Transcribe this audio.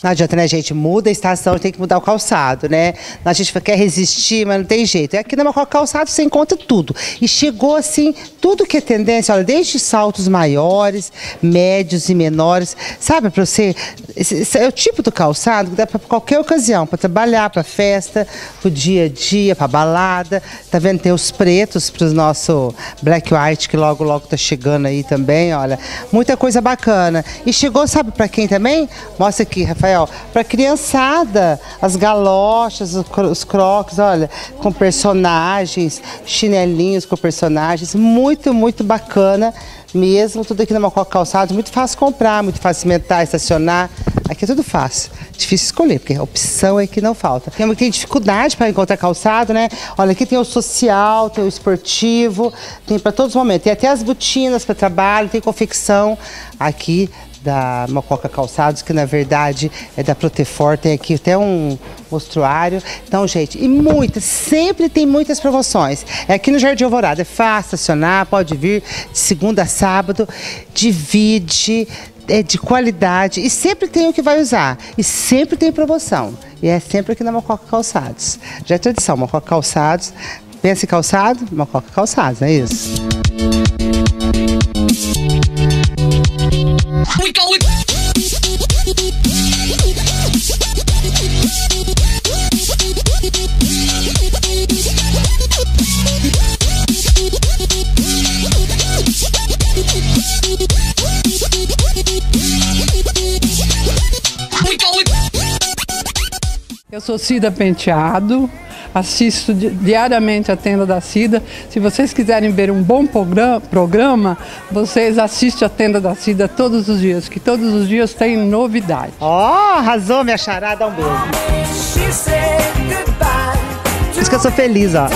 Não adianta, né, gente? Muda a estação, tem que mudar o calçado, né? A gente quer resistir, mas não tem jeito. É aqui na Mococa Calçado você encontra tudo. E chegou, assim, tudo que é tendência, olha, desde saltos maiores, médios e menores. Sabe, para você... Esse é o tipo do calçado que dá para qualquer ocasião. Para trabalhar, para festa, para o dia a dia, para balada. Tá vendo? Tem os pretos para o nosso Black White, que logo, logo tá chegando aí também, olha. Muita coisa bacana. E chegou, sabe para quem também? Mostra aqui, Rafael Rafael, para criançada, as galochas, os crocs, olha, com personagens, chinelinhos com personagens, muito, muito bacana mesmo, tudo aqui na Mococa Calçados, muito fácil comprar, muito fácil cimentar, estacionar, aqui é tudo fácil, difícil escolher, porque a opção é que não falta. Tem, tem dificuldade para encontrar calçado, né? Olha, aqui tem o social, tem o esportivo, tem para todos os momentos, tem até as botinas para trabalho, tem confecção. Aqui da Mococa Calçados, que na verdade é da Protefor, tem aqui até um mostruário. Então, gente, e muitas, sempre tem muitas promoções. É aqui no Jardim Alvorada, é fácil estacionar, pode vir de segunda a sábado, divide, é de qualidade e sempre tem o que vai usar e sempre tem promoção. E é sempre aqui na Mococa Calçados. Já é tradição, Mococa Calçados. Pensa em calçado? Mococa Calçados, é isso? Eu sou Cida Penteado, assisto diariamente a tenda da Cida. Se vocês quiserem ver um bom programa, vocês assistem a tenda da Cida todos os dias, que todos os dias tem novidade. Ó, oh, arrasou minha charada, um beijo. Por isso que eu sou feliz, ó.